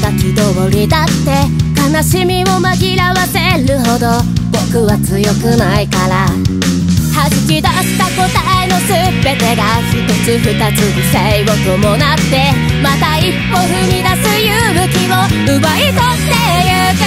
が気通りだって悲しみを紛らわせるほど僕は強くないから。弾き出した答えの全てが一つ二つに牲を伴ってまた一歩踏み出す勇気を奪い取ってゆく。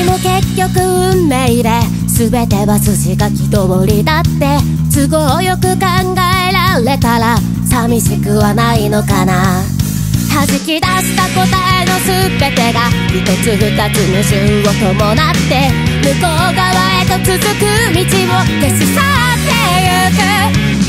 り合いも結局運命で全ては筋書き通りだって都合よく考えられたら寂しくはないのかな。弾き出した答えの全てが一つ二つ矛盾を伴って向こう側へと続く道を消し去ってゆく。